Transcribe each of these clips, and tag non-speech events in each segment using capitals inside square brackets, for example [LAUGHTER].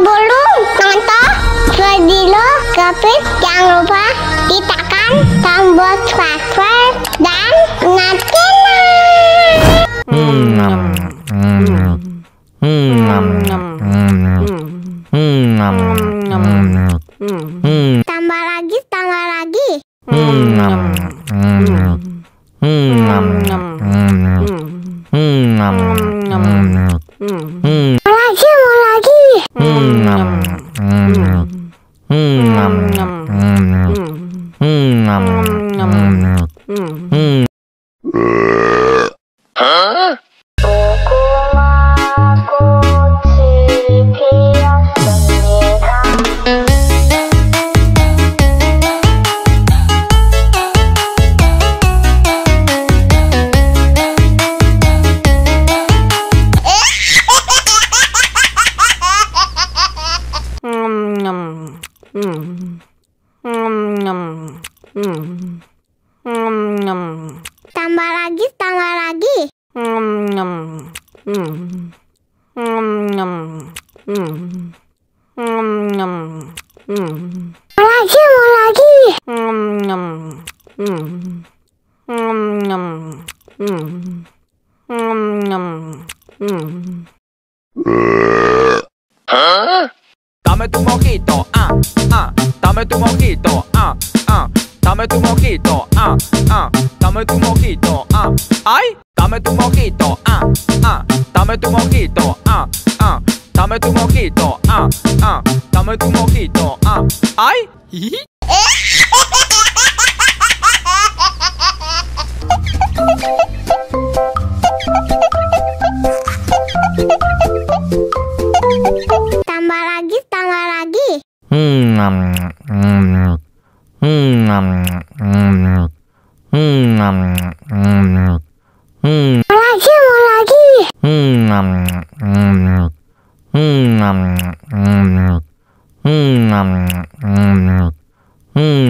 Sebelum nonton video Kepit jangan lupa tekan tombol subscribe dan nyalakan Hmm. Hmm. Hmm. Hmm. Hmm. Hmm. tambah lagi tambah lagi Mm. Mm. Mm. Mm. Tambah lagi tambah lagi. Mau lagi mau lagi. Dame tu mojito, ah, ah, dame tu mojito, ah, ah, dame tu mojito, ah, ah, dame tu mojito, ah, ay, dame tu mojito, ah, ah, dame tu mojito, ah, ah, dame tu mojito, ah, ah, dame tu mojito, ah, ay, tambah lagi tambah lagi mau lagi mau lagi betul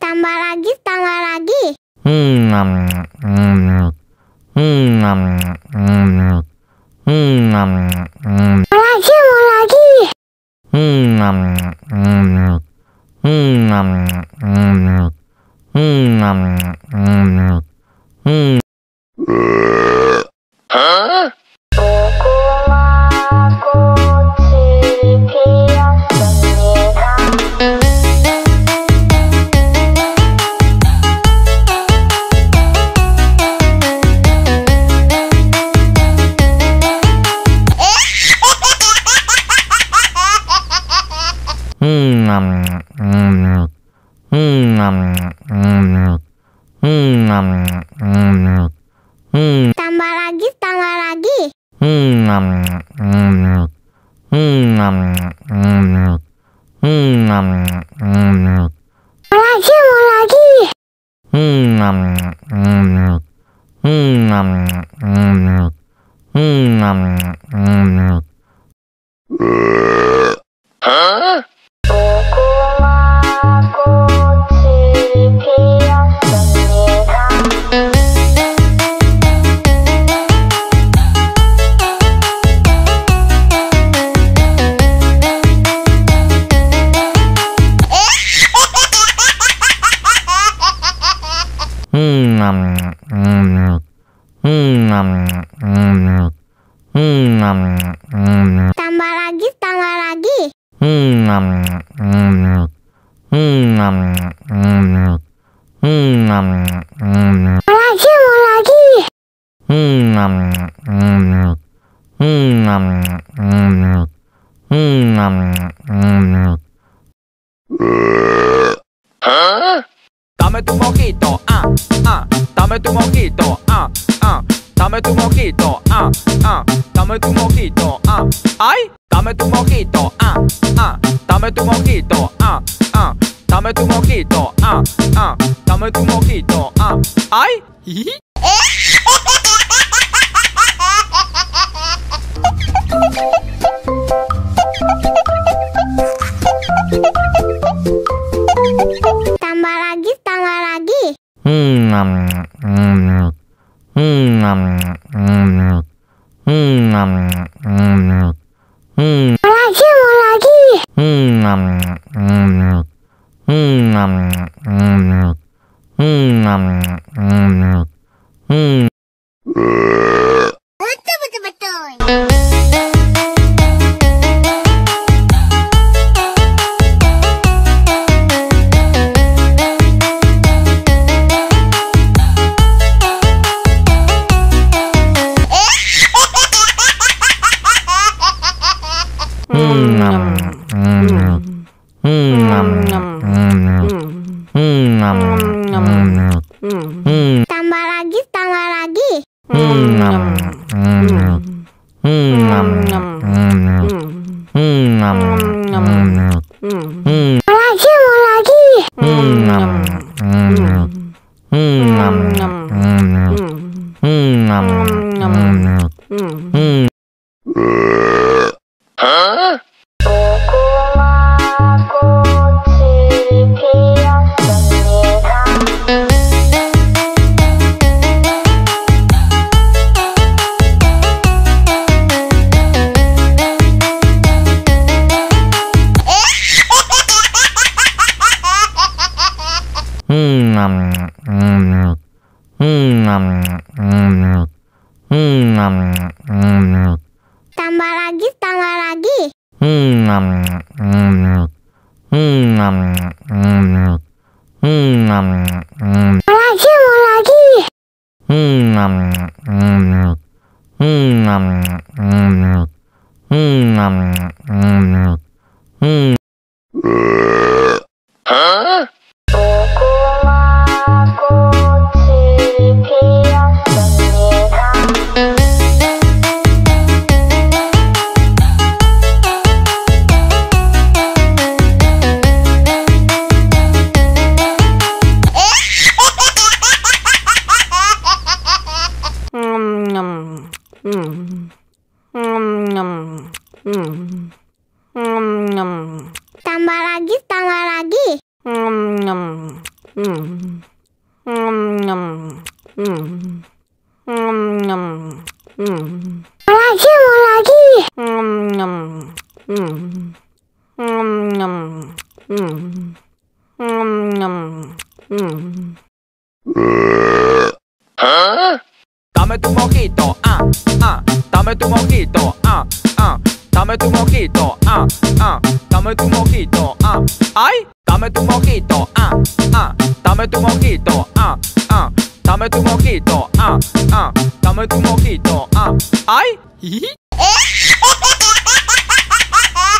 tambah lagi tambah lagi. Mau lagi mau lagi tambah lagi tambah lagi. Lagi mau lagi tambah lagi tambah lagi ah, ah, dame tu mojito, ah, ah, dame tu mojito, ah, ah, dame tu mojito, ah, ay, dame tu mojito, ah, ah, dame tu mojito, ah, dame tu mojito, ah, ah, dame tu mojito, ah, ay, [LAUGHS] lagi, mau lagi. hmm, Hmm, nom, hmm, hmm, nom, hmm, hmm, nom, hmm, Tambah lagi, tambah lagi. Mau lagi, mau lagi. Hmm, hmm, Tambah lagi, tambah lagi. hmm, hmm, hmm, hmm, hmm, nom, hmm. Mau lagi, mau lagi. Hmm, hmm, hmm, hmm, hmm, hmm, hmm. Dame tu mojito, ah, ah, dame tu mojito, ah, dame tu mojito, ah, ah, dame tu mojito, ah, ay, dame tu mojito, ah, ah, dame tu mojito, ah, ah, dame tu mojito, ah, ah, dame tu mojito, ah, ay. [LAUGHS] [LAUGHS]